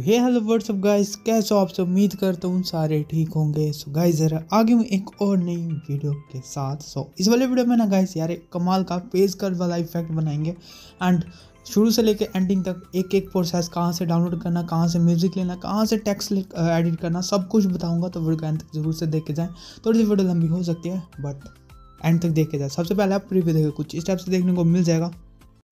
हे hello what's up guys, कैसे हो आप सब? उम्मीद करता हूँ सारे ठीक होंगे। सो गाइस जरा आगे मैं एक और नई वीडियो के साथ। सो इस वाले वीडियो में ना गाइस यार एक कमाल का पेज कर वाला इफ़ेक्ट बनाएँगे। एंड शुरू से लेके एंडिंग तक एक एक प्रोसेस कहाँ से डाउनलोड करना, कहाँ से म्यूज़िक लेना, कहाँ से टेक्स्ट एडिट करना, सब कुछ बताऊँगा। तो वीडियो एंड तक ज़रूर से देख के जाएँ। थोड़ी सी वीडियो लंबी हो सकती है बट एंड तक देख के जाए। सबसे पहले आप प्रीव्यू देखें, कुछ इस टाइप से देखने को मिल जाएगा।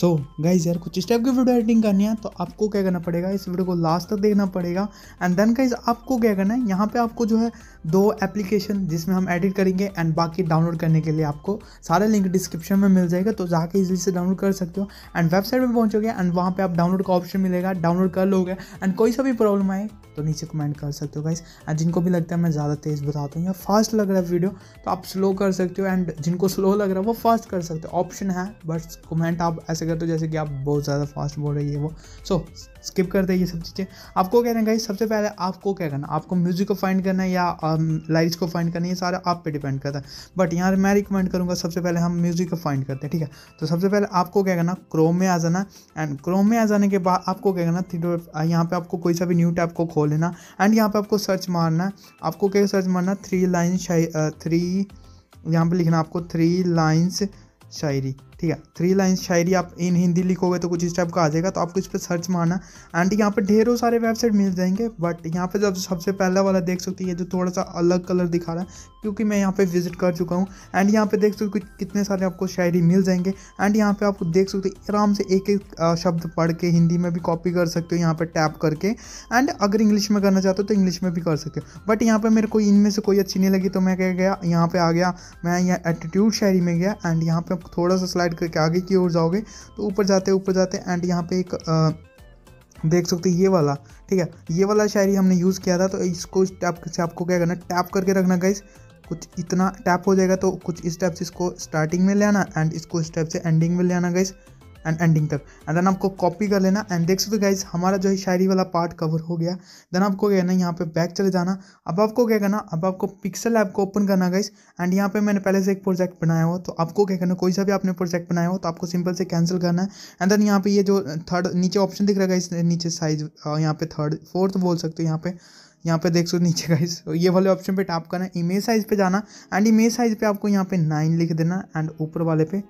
so, गाइज़ यार, कुछ इस टाइप की वीडियो एडिटिंग करनी है तो आपको क्या करना पड़ेगा? इस वीडियो को लास्ट तक देखना पड़ेगा। एंड देन गाइज़ आपको क्या करना है? यहाँ पे आपको जो है दो एप्लीकेशन जिसमें हम एडिट करेंगे एंड बाकी डाउनलोड करने के लिए आपको सारे लिंक डिस्क्रिप्शन में मिल जाएगा तो जाके इजीली से डाउनलोड कर सकते हो। एंड वेबसाइट में पहुँचोगे एंड वहाँ पर आप डाउनलोड का ऑप्शन मिलेगा डाउनलोड कर लोगे। एंड कोई सा भी प्रॉब्लम आए तो नीचे कमेंट कर सकते हो गाइज़ एंड जिनको भी लगता है, मैं ज़्यादा तेज़ बताता हूँ या फास्ट लग रहा है वीडियो तो आप स्लो कर सकते हो। एंड जिनको स्लो लग रहा है, वो फास्ट कर सकते हो। ऑप्शन है बट कमेंट आप ऐसे करते हो जैसे कि आप बहुत ज़्यादा फास्ट बोल रही है वो। सो स्किप करते ये सब चीज़ें। आपको क्या करना है सबसे पहले आपको क्या करना आपको म्यूज़िक को फाइंड करना है या लाइट्स को फाइंड करना है, ये सारा आप पे डिपेंड करता है। बट यहाँ मैं रिकमेंड करूँगा, सबसे पहले हम म्यूज़िक को फाइंड करते हैं, ठीक है? तो सबसे पहले आपको क्या करना क्रोम में आ जाना। एंड क्रोम में आ जाने के बाद आपको क्या करना थ्री यहाँ पर आपको कोई सा भी न्यू टैप को खोल लेना। एंड यहाँ पर आपको सर्च मारना है। आपको क्या सर्च मारना थ्री लाइन थ्री यहाँ पे लिखना आपको थ्री लाइन्स शायरी। ठीक है? थ्री लाइन्स शायरी आप इन हिंदी लिखोगे तो कुछ इस टाइप का आ जाएगा तो आपको इस पर सर्च मारना एंड यहाँ पर ढेरों सारे वेबसाइट मिल जाएँगे बट यहाँ पर जब सबसे पहला वाला देख सकते हैं जो थोड़ा सा अलग कलर दिखा रहा है, क्योंकि मैं यहाँ पे विज़िट कर चुका हूँ। एंड यहाँ पे देख सकते हो कितने सारे आपको शायरी मिल जाएँगे। एंड यहाँ पर आपको देख सकते हो आराम से एक एक शब्द पढ़ के हिंदी में भी कॉपी कर सकते हो यहाँ पर टैप करके। एंड अगर इंग्लिश में करना चाहते हो तो इंग्लिश में भी कर सकते हो। बट यहाँ पर मेरे को इनमें से कोई अच्छी नहीं लगी तो मैं क्या गया? यहाँ पर आ गया। मैं यहाँ एटीट्यूड शायरी में गया। एंड यहाँ पर थोड़ा सा स्लाइड करके आगे की ओर जाओगे तो ऊपर जाते ऊपर जाते एंड यहाँ पे एक आ, देख सकते ये वाला ठीक है? ये वाला शायरी हमने यूज़ किया था तो इसको इस टैप से आपको क्या करना टैप करके रखना गाइस कुछ इतना टैप हो जाएगा तो कुछ इस टाइप से इसको स्टार्टिंग में ले आना एंड इसको इस टाइप से एंडिंग में ले आना गाइस एंड एंडिंग तक। एंड देन आपको कॉपी कर लेना। एंड देख सकते हो गाइज़ हमारा जो है शायरी वाला पार्ट कवर हो गया। देन आपको क्या करना यहाँ पे बैक चले जाना। अब आपको क्या करना, अब आपको पिक्सल ऐप को ओपन करना गाइज़ एंड यहाँ पे मैंने पहले से एक प्रोजेक्ट बनाया हो तो आपको क्या करना, कोई सा भी आपने प्रोजेक्ट बनाया हो तो आपको सिंपल से कैंसिल करना है। एंड देन यहाँ पे ये जो थर्ड नीचे ऑप्शन दिख रहा है इस नीचे साइज़ यहाँ पे थर्ड फोर्थ बोल सकते हो यहाँ पे। यहाँ पे देख सो नीचे गाइस ये वाले ऑप्शन पे टैप करना इमेज साइज़ पे जाना। एंड इमेज साइज़ पे आपको यहाँ पे नाइन लिख देना। एंड ऊपर वाले पे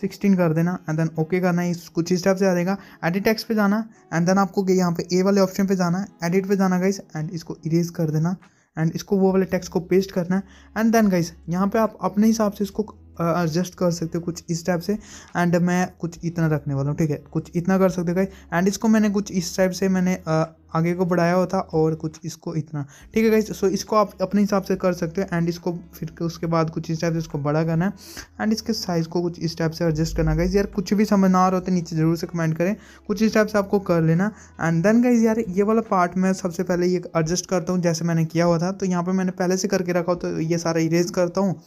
सिक्सटीन कर देना एंड देन ओके करना है कुछ स्टेप से आ जाएगा। एडिट टेक्स्ट पे जाना एंड देन आपको यहाँ पे ए वाले ऑप्शन पे जाना है एडिट पे जाना गाइस एंड इसको इरेज कर देना एंड इसको वो वाले टेक्स्ट को पेस्ट करना है एंड देन गाइस यहाँ पे आप अपने हिसाब से इसको एडजस्ट कर सकते हो कुछ इस टाइप से एंड मैं कुछ इतना रखने वाला हूँ, ठीक है? कुछ इतना कर सकते हो गाइस एंड इसको मैंने कुछ इस टाइप से मैंने आगे को बढ़ाया होता और कुछ इसको इतना। ठीक है गाइस सो इसको आप अपने हिसाब से कर सकते हो एंड इसको फिर उसके बाद कुछ इस टाइप से इसको बड़ा करना है एंड इसके साइज़ को कुछ इस टाइप से एडजस्ट करना गाइज़ यार कुछ भी समझ ना आ रहा हो तो नीचे ज़रूर से कमेंट करें। कुछ इस टाइप से आपको कर लेना एंड देन गाइज़ यार ये वाला पार्ट मैं सबसे पहले ये एडजस्ट करता हूँ जैसे मैंने किया हुआ था। तो यहाँ पर मैंने पहले से करके रखा हो तो ये सारा इरेज करता हूँ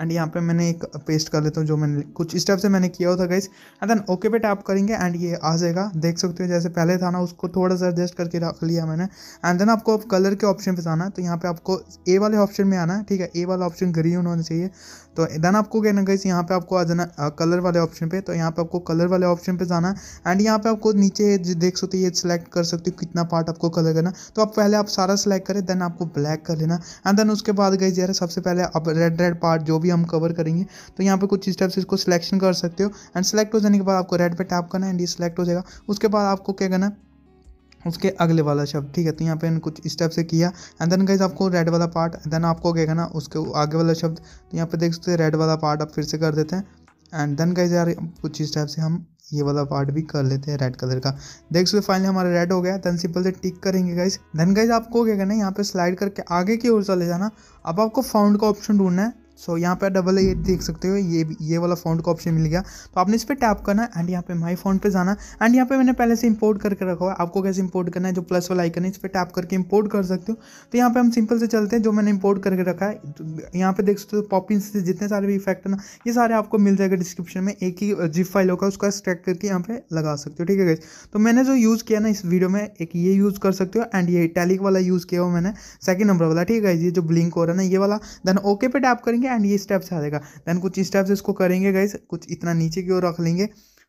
एंड यहाँ पे मैंने एक पेस्ट कर लेता हूँ जो मैंने कुछ स्टेप से मैंने किया होता गाइस एंड देन ओके पे टैप करेंगे एंड ये आ जाएगा। देख सकते हो जैसे पहले था ना, उसको थोड़ा सा एडजस्ट करके रख लिया मैंने। एंड देन आपको कलर के ऑप्शन पे जाना है तो यहाँ पे आपको ए वाले ऑप्शन में आना है, ठीक है? ए वाला ऑप्शन ग्रीन होना चाहिए। तो देन आपको क्या ना गाइस यहाँ पे आपको आ जाना कलर वाले ऑप्शन पे तो यहाँ पे आपको कलर वाले ऑप्शन पे जाना है। एंड यहाँ पे आपको नीचे देख सकते ये सिलेक्ट कर सकते हो कितना पार्ट आपको कलर करना तो आप पहले आप सारा सिलेक्ट करें देन आपको ब्लैक कर लेना एंड देन उसके बाद गई यार, सबसे पहले आप रेड रेड पार्ट जो भी हम कवर करेंगे तो यहाँ पे कुछ स्टेप्स इसको सिलेक्शन कर सकते हो। एंड सेलेक्ट हो जाने के बाद आपको रेड पे टैप करना है एंड ये सिलेक्ट हो जाएगा। उसके बाद आपको क्या करना है उसके अगले वाला शब्द, ठीक है? तो यहाँ पे इन कुछ स्टेप से किया। एंड देन गाइज़ आपको रेड वाला पार्ट देन आपको क्या करना, उसके आगे वाला शब्द। तो यहाँ पे देख सकते हैं रेड वाला पार्ट आप फिर से कर देते हैं। एंड देन गाइज़ यार, कुछ स्टेप से हम ये वाला पार्ट भी कर लेते हैं रेड कलर का। देख सकते फाइनली हमारा रेड हो गया। देन सिंपल से टिक करेंगे गाइज़ देन गाइज़ आपको क्या करना है, यहाँ पे स्लाइड करके आगे की ओर चले जाना। अब आपको फाउंड का ऑप्शन ढूंढना है। सो so, यहाँ पे डबल ए देख सकते हो ये ये वाला फ़ॉन्ट का ऑप्शन मिल गया। तो आपने इस पर टैप करना है एंड यहाँ पे माई फ़ॉन्ट पे जाना। एंड यहाँ पे मैंने पहले से इंपोर्ट करके रखा हुआ है। आपको कैसे इंपोर्ट करना है जो प्लस वाला आइकन है इस पर टैप करके इंपोर्ट कर सकते हो। तो यहाँ पे हम सिंपल से चलते हैं जो मैंने इंपोर्ट करके रखा है। तो यहाँ पे देख सकते हो पॉपिंग से जितने सारे भी इफ़ेक्ट है ना ये सारे आपको मिल जाएगा डिस्क्रिप्शन में। एक ही जिप फ़ाइल होगा उसका स्ट्रैक करके यहाँ पे लगा सकते हो ठीक है तो मैंने जो यूज़ किया ना इस वीडियो में एक ये यूज़ कर सकते हो एंड ये टैलिक वाला यूज़ किया हुआ मैंने सेकंड नंबर वाला ठीक है ये जो ब्लिंक हो रहा है ना ये वाला। देन ओके पे टैप करेंगे एंड ये स्टेप्स आ जाएगा। देन कुछ इस टाइप से इसको करेंगे गाइस कुछ इतना नीचे की ओर रख लेंगे,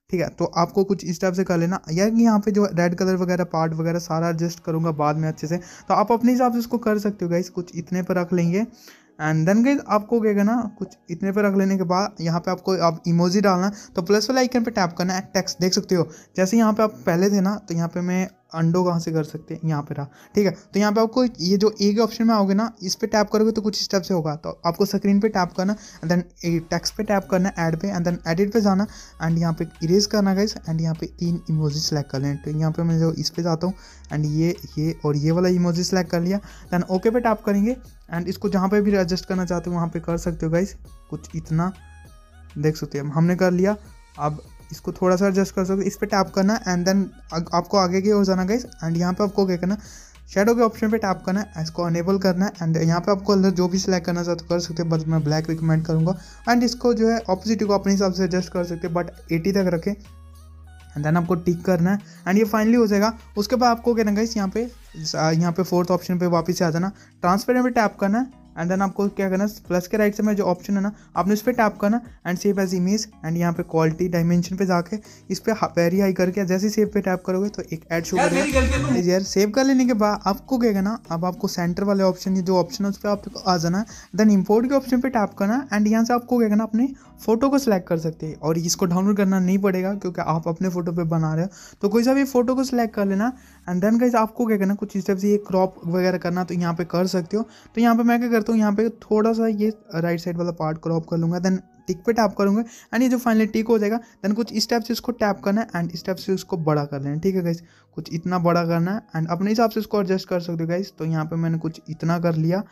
ठीक है? तो आपको कुछ इस टाइप से कर लेना। यार, यहाँ पे जो रेड कलर वगैरह पार्ट वगैरह, सारा एडजस्ट करूँगा बाद में अच्छे से। तो आप अपने हिसाब से इसको कर सकते हो गाइस कुछ इतने पर रख लेंगे। एंड देन गाइज़ आपको क्या करना, कुछ इतने पर रख लेने के बाद यहाँ पे आपको आप इमोजी डालना। तो प्लस वाला आइकन पे टैप करना है टेक्स्ट देख सकते हो? जैसे यहाँ पे आप पहले थे ना तो यहाँ पे मैं अंडो कहाँ से कर सकते हैं? यहाँ पे रहा। ठीक है तो यहाँ पे आपको ये जो ए के ऑप्शन में आओगे ना, इस पर टैप करोगे तो कुछ स्टेप से होगा। तो आपको स्क्रीन पे टैप करना एंड देन टेक्स्ट पे टैप करना ऐड पे एंड देन एडिट पे जाना एंड यहाँ पे इरेज करना गाइस एंड यहाँ पे तीन इमोजी सेलेक्ट कर लें। तो यहाँ पे मैं जो इस पर जाता हूँ एंड ये ये और ये वाला इमोजी सेलेक्ट कर लिया। देन ओके पे टैप करेंगे एंड इसको जहाँ पे भी एडजस्ट करना चाहते हो, वहाँ पे कर सकते हो गाइस कुछ इतना देख सकते हो। हमने कर लिया, अब इसको थोड़ा सा एडजस्ट कर सकते इस पर टैप करना एंड देन आपको आगे की ओर जाना गाइस एंड यहाँ पे आपको क्या करना शेडो के ऑप्शन पे टैप करना है इसको अनेबल करना है एंड यहाँ पे आपको अंदर जो भी सिलेक्ट करना चाहते हो कर सकते हो बट मैं ब्लैक रिकमेंड करूँगा। एंड इसको जो है ऑपोजिट को अपने हिसाब से एडजस्ट कर सकते हैं बट एटी तक रखें। एंड देन आपको टिक करना है। एंड ये फाइनली हो जाएगा। उसके बाद आपको क्या ना गाइस यहाँ पे यहाँ पे फोर्थ ऑप्शन पे वापस आ जाना। ट्रांसपेरेंट पे टैप करना। है एंड देन आपको क्या करना प्लस के राइट से में जो ऑप्शन है ना आपने उस पर टैप करना and save as image and यहाँ पे क्वालिटी डायमेंशन पे जाके इस पर वेरी हाई करके जैसे सेव पे टैप करोगे तो एक एड शो करेगा। यार सेव कर लेने के बाद आपको क्या करना अब आपको सेंटर वाले ऑप्शन जो ऑप्शन है उस पर आपको आ जाना देन इम्पोर्ट के ऑप्शन पे टैप करना एंड यहाँ से आपको क्या करना अपने फ़ोटो को सिलेक्ट कर सकते हैं। और इसको डाउनलोड करना नहीं पड़ेगा क्योंकि आप अपने फ़ोटो पे बना रहे हो। तो कोई सा भी फ़ोटो को सिलेक्ट कर लेना एंड देन गाइज़ आपको क्या करना कुछ इस तरह से ये क्रॉप वगैरह करना तो यहाँ पे कर सकते हो। तो यहाँ पे मैं क्या करता हूँ यहाँ पे थोड़ा सा ये राइट साइड वाला पार्ट क्रॉप कर लूँगा देन टिक पे टैप करूँगा एंड ये जो फाइनली टिक हो जाएगा देन कुछ इस टाइप से इसको टैप करना है एंड इस टाइप से उसको बड़ा कर लेना ठीक है गाइज़ कुछ इतना बड़ा करना है एंड अपने हिसाब से इसको एडजस्ट कर सकते हो गाइज़ तो यहाँ पे मैंने कुछ इतना कर लिया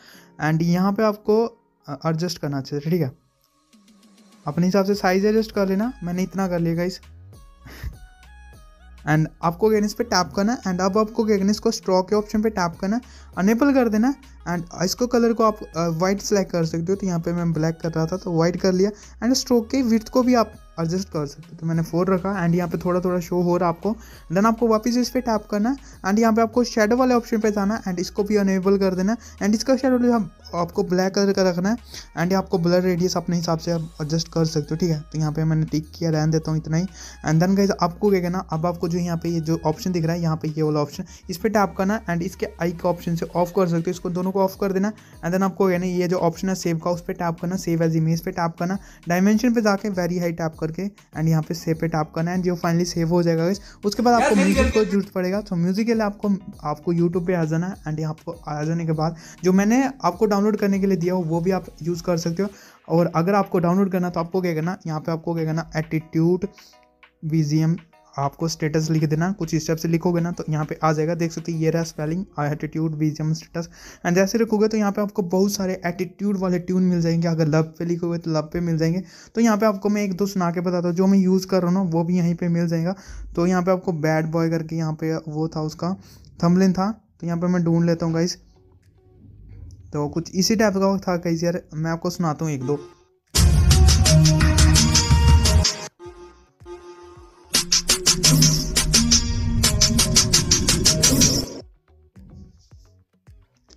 एंड यहाँ पे आपको एडजस्ट करना चाहिए ठीक है? अपने हिसाब से साइज़ एडजस्ट कर लेना, मैंने इतना कर लिया गाइस एंड आपको इस पर टैप करना एंड अब आपको क्या इसको स्ट्रॉ के ऑप्शन पे टैप करना, अनेबल कर देना एंड इसको कलर को आप वाइट सेलेक्ट कर सकते हो। तो यहाँ पे मैं ब्लैक कर रहा था तो वाइट कर लिया एंड स्ट्रोक के विथ को भी आप एडजस्ट कर सकते हो। तो मैंने फोर रखा एंड यहाँ पे थोड़ा थोड़ा शो हो रहा आपको। देन आपको वापस इस पर टैप करना एंड यहाँ पे आपको शेडो वाले ऑप्शन पे जाना एंड इसको भी अनेबल कर देना एंड इसका शेडो आपको ब्लैक कलर का रखना है एंड आपको ब्लर रेडियस अपने हिसाब से आप एडजस्ट कर सकते हो ठीक है? तो यहाँ पे मैंने टिक किया रहन देता हूँ इतना ही। एंड देन गाइज़ आपको क्या कहना अब आपको जो यहाँ पे ये जो ऑप्शन दिख रहा है यहाँ पे ये वाला ऑप्शन इस पर टैप करना एंड इसके आई के ऑप्शन से ऑफ़ कर सकते हो। इसको दोनों को ऑफ़ कर देना एंड देन आपको कहना ये जो ऑप्शन है सेव का उस पर टैप करना सेव एज इमेज पे टैप करना डायमेंशन पे जाके वेरी हाई टैप करके एंड यहाँ पे सेव पे टैप करना एंड जो फाइनली सेव हो जाएगा गाइज़ उसके बाद आपको म्यूज़िक को ज़रूरत पड़ेगा। तो म्यूज़िक के लिए आपको आपको यूट्यूब पे आ जाना एंड यहाँ आपको आ जाने के बाद जो मैंने आपको डाउनलोड करने के लिए दिया हो, वो भी आप यूज़ कर सकते हो। और अगर आपको डाउनलोड करना तो आपको क्या करना यहाँ पे आपको क्या करना एटीट्यूड वी आपको स्टेटस लिख देना कुछ इस टाइप से लिखोगे ना तो यहाँ पे आ जाएगा। देख सकते ये रहा spelling attitude BGM status and जैसे लिखोगे तो यहाँ पे आपको बहुत सारे एटीट्यूड वाले ट्यून मिल जाएँगे। अगर लब पे लिखोगे तो लब पे मिल जाएँगे। तो यहाँ पे आपको मैं एक दो सुना के बताता हूँ, जो मैं यूज़ कर रहा हूँ ना, वो भी यहीं पर मिल जाएगा। तो यहाँ पर आपको बैड बॉय करके यहाँ पे वो था उसका थमलिन था। तो यहाँ पर मैं ढूंढ लेता हूँ गाइस तो कुछ इसी टाइप का था कई यार। मैं आपको सुनाता हूँ एक दो।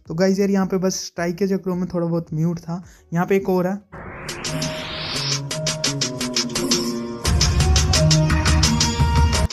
तो गाइज़ यार, यहाँ पे बस स्ट्राइक के चक्रों में थोड़ा बहुत म्यूट था। यहाँ पे एक और है।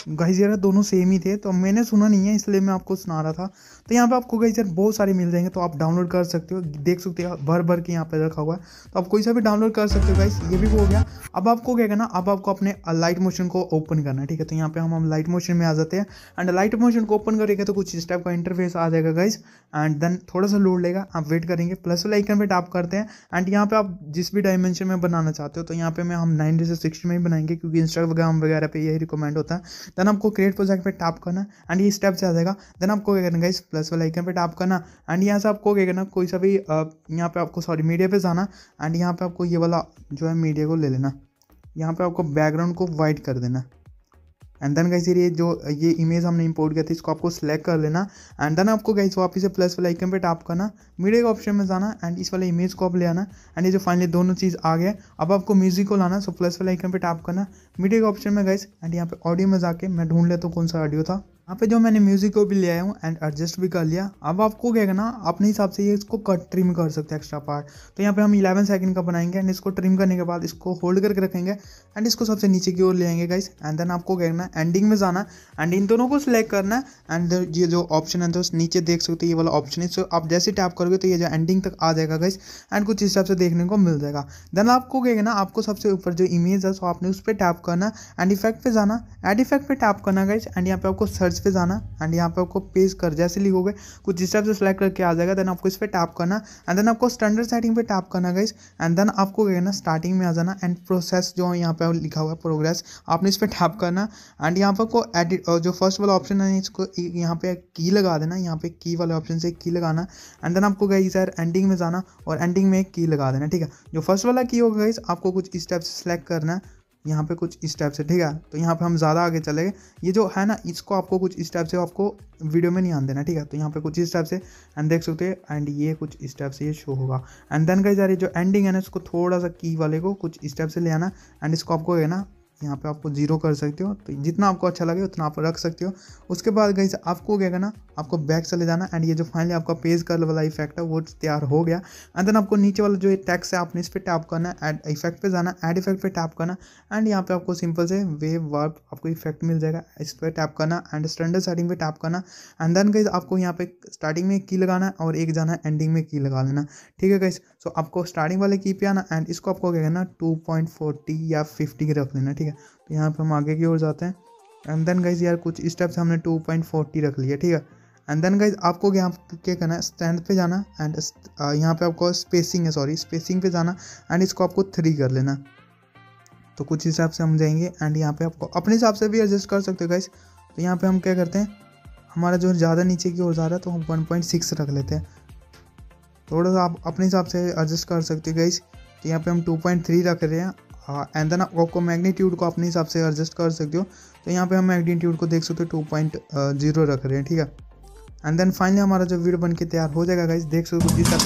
गाइज़ यार, दोनों सेम ही थे तो मैंने सुना नहीं है, इसलिए मैं आपको सुना रहा था। तो यहाँ पे आपको गाइज़ यार बहुत सारे मिल जाएँगे तो आप डाउनलोड कर सकते हो। देख सकते हो, भर भर के यहाँ पे रखा हुआ है। तो आप कोई सा भी डाउनलोड कर सकते हो गाइज़ ये भी हो गया। अब आपको क्या करना, अब आपको अपने लाइट मोशन को ओपन करना है, ठीक है? तो यहाँ पे हम हम लाइट मोशन में आ जाते हैं। एंड लाइट मोशन को ओपन करेंगे तो कुछ इस टाइप का इंटरफेस आ जाएगा गाइज़ एंड देन थोड़ा सा लोड लेगा, आप वेट करेंगे। प्लस वाला आइकन पे टैप करते हैं। एंड यहाँ पे आप जिस भी डायमेंशन में बनाना चाहते हो तो यहाँ पे मैं, हम नाइनटी से सिक्सटी में ही बनाएँगे, क्योंकि इंस्टाग्राम वगैरह पे यही रिकमेंड होता है। देन आपको क्रिएट प्रोजेक्ट पे टैप करना एंड ये स्टेप से आ जाएगा। देन आपको क्या करना इस प्लस वाला आइकन पे टैप करना एंड यहाँ से आपको क्या करना, कोई सा भी यहाँ पे आपको सॉरी मीडिया पे जाना एंड यहाँ पे आपको ये वाला जो है मीडिया को ले लेना। यहाँ पे आपको बैकग्राउंड को वाइट कर देना। एंड देन गाइस ये जो, ये इमेज हमने इंपोर्ट किया था, इसको आपको सेलेक्ट कर लेना। एंड देन आपको गाइस वापस से प्लस वाला आइकन पे टैप करना मीडिया के ऑप्शन में जाना एंड इस वाले इमेज को आप ले आना। एंड ये जो फाइनली दोनों चीज़ आ गया, अब आपको म्यूज़िक को लाना सो प्लस वाले आइकन पे टैप करना मीडिया के ऑप्शन में गाइस एंड यहाँ पे ऑडियो में जाके मैं ढूंढ लेता हूँ कौन सा ऑडियो था। यहाँ पे जो मैंने म्यूज़िक को भी ले आया हूँ एंड एडजस्ट भी कर लिया। अब आपको क्या करना, अपने हिसाब से ये इसको कट ट्रिम कर सकते हैं एक्स्ट्रा पार्ट तो यहाँ पे हम 11 सेकंड का बनाएँगे एंड इसको ट्रिम करने के बाद इसको होल्ड करके रखेंगे एंड इसको सबसे नीचे की ओर ले आएँगे गाइस एंड देन आपको क्या करना एंडिंग में जाना एंड इन दोनों को सिलेक्ट करना है। एंड ये जो ऑप्शन है तो नीचे देख सकते हो, ये वाला ऑप्शन है। सो आप जैसे टैप करोगे तो ये जो एंडिंग तक आ जाएगा गाइस एंड कुछ हिसाब से देखने को मिल जाएगा। देन आपको क्या करना, आपको सबसे ऊपर जो इमेज है सो आपने उस पर टैप करना एंड इफ़ेक्ट पे जाना एड इफ़ेक्ट पे टैप करना गाइस एंड यहाँ पे आपको सर्च पे जाना एंड यहाँ पे आपको पेज कर, जैसे लिखोगे, कुछ इस टाइप से सेलेक्ट करके आ जाएगा देन आपको इस पर टैप करना एंड देन आपको स्टैंडर्ड सेटिंग पे टैप करना गाइस एंड देन आपको क्या करना स्टार्टिंग में आ जाना एंड प्रोसेस जो यहाँ पे लिखा हुआ है प्रोग्रेस आपने इस पर टैप करना एंड यहाँ पर आपको एडिट जो फ़र्स्ट वाला ऑप्शन है, इसको यहाँ पे की लगा देना, यहाँ पे की वाले ऑप्शन से की लगाना एंड देन आपको गई सर एंडिंग में जाना और एंडिंग में की लगा देना, ठीक है? जो फ़र्स्ट वाला की होगा गाइस आपको कुछ इस टाइप से सिलेक्ट करना है यहाँ पे कुछ इस टाइप से, ठीक है? तो यहाँ पे हम ज़्यादा आगे चले गए ये जो है ना, इसको आपको कुछ इस टाइप से आपको वीडियो में नहीं आन देना, ठीक है? तो यहाँ पे कुछ इस टाइप से एंड देख सकते हैं एंड ये कुछ इस टाइप से ये शो होगा। एंड देन कहीं जा रही जो एंडिंग है ना, इसको थोड़ा सा की वाले को कुछ इस टाइप से ले आना एंड इसको आपको है ना यहाँ पे आपको ज़ीरो कर सकते हो तो जितना आपको अच्छा लगे उतना आप रख सकते हो। उसके बाद गई आपको क्या करना, आपको बैक चले जाना एंड ये जो फाइनली आपका पेज कर वाला इफ़ेक्ट है, वो तैयार हो गया। एंड देन आपको नीचे वाला जो ये टैक्स है, आपने इस पर टैप करना एड इफ़ेक्ट पे जाना एड इफ़ेक्ट पे टैप करना एंड यहाँ पे आपको सिंपल से वेव वर्ब आपको इफ़ेक्ट मिल जाएगा। इस पर टैप करना एंड स्टैंडर्ड सेटिंग पे टैप करना एंड देन गई आपको यहाँ पे स्टार्टिंग में की लगाना है और एक जाना एंडिंग में की लगा लेना। ठीक है गाइस सो आपको स्टार्टिंग वाले की पे आना एंड इसको आपको क्या करना टू पॉइंट फोर्टी या फिफ्टी रख लेना, ठीक है? तो यहाँ पे हम आगे की ओर जाते हैं। एंड देन गाइज़ यार कुछ स्टेप से हमने टू पॉइंट फोर्टी रख लिया, ठीक है? एंड देन गाइज़ आपको यहाँ क्या करना है? स्टैंड पे जाना एंड यहाँ पे आपको स्पेसिंग है सॉरी स्पेसिंग पे जाना एंड इसको आपको थ्री कर लेना। तो कुछ हिसाब से हम जाएँगे एंड यहाँ पे आपको अपने हिसाब से भी एडजस्ट कर सकते हो गाइज़ तो यहाँ पे हम क्या करते हैं? हमारा जो ज़्यादा नीचे की ओर जा रहा है तो हम वन पॉइंट सिक्स रख लेते हैं। थोड़ा सा आप अपने हिसाब से एडजस्ट कर सकते हो गाइज़ तो यहाँ पे हम टू पॉइंट थ्री रख रहे हैं। एंड देन आपको मैग्नीट्यूड को अपने हिसाब से एडजस्ट कर सकते हो। तो यहाँ पे हम मैग्नीट्यूड को देख सकते हो टू पॉइंट ज़ीरो रख रहे हैं, ठीक है? एंड देन फाइनली हमारा जो वीडियो बन के तैयार हो जाएगा गाइज़ देख सकते हो, जिस तरह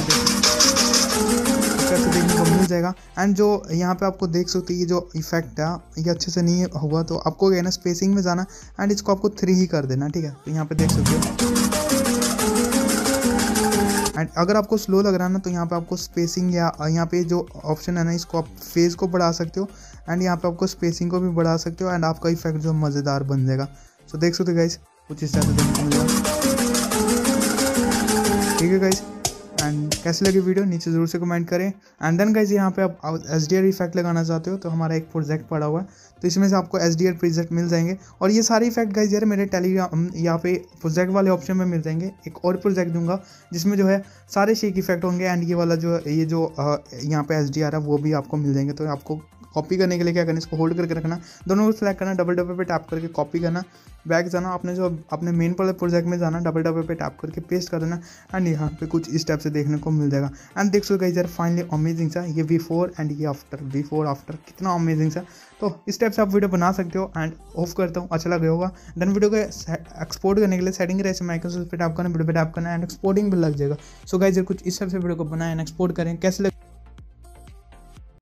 से देखने को मिल जाएगा। एंड जो यहाँ पे आपको देख सकते हो, ये जो इफ़ेक्ट है ये अच्छे से नहीं हुआ तो आपको क्या है ना स्पेसिंग में जाना एंड इसको आपको थ्री ही कर देना, ठीक है? तो यहाँ पे देख सकते हो। एंड अगर आपको स्लो लग रहा है ना तो यहाँ पे आपको स्पेसिंग या यहाँ पे जो ऑप्शन है ना, इसको आप फेस को बढ़ा सकते हो। एंड यहाँ पे आपको स्पेसिंग को भी बढ़ा सकते हो एंड आपका इफ़ेक्ट जो मज़ेदार बन जाएगा। सो देख सकते हो गाइस कुछ इस तरह से देखने को मिलेगा ठीक है गाइस एंड कैसे लगी वीडियो नीचे ज़रूर से कमेंट करें। एंड देन गाइज़ यहाँ पे आप एस डी आर इफ़ेक्ट लगाना चाहते हो तो हमारा एक प्रोजेक्ट पड़ा हुआ है। तो इसमें से आपको एस डी आर प्रोजेक्ट मिल जाएँगे। और ये सारे इफ़ेक्ट गाइज़ यार, मेरे टेलीग्राम यहाँ पे प्रोजेक्ट वाले ऑप्शन में मिल जाएँगे। एक और प्रोजेक्ट दूँगा, जिसमें जो है सारे शेक इफ़ेक्ट होंगे। एंड ये वाला जो, ये जो यहाँ पे एस डी आर है, वो भी आपको मिल जाएँगे। तो आपको कॉपी करने के लिए क्या करना इसको होल्ड करके रखना। दोनों को सिलेक्ट करना डबल डबल पे टैप करके कॉपी करना। बैक जाना अपने जो अपने मेन वाले प्रोजेक्ट में जाना डबल डबल पे टैप करके पेस्ट कर देना एंड यहाँ पे कुछ इस टाइप से देखने को मिल जाएगा। एंड देख सो गाइज़ फाइनली अमेजिंग सा, ये बिफोर एंड ये आफ्टर बिफोर आफ्टर कितना अमेजिंग सा। तो इस टाइप से आप वीडियो बना सकते हो एंड ऑफ़ करता हूँ अच्छा लगे होगा। देन वीडियो को एक्सपोर्ट करने के लिए सेटिंग रहे माइक्रोसॉफ्ट पे टैप करना वीडियो पे टैप करना एंड एक्सपोर्टिंग भी लग जाएगा। सो गाइज़ कुछ इस टाइप से वीडियो को बनाए एंड एक्सपोर्ट करें, कैसे लगे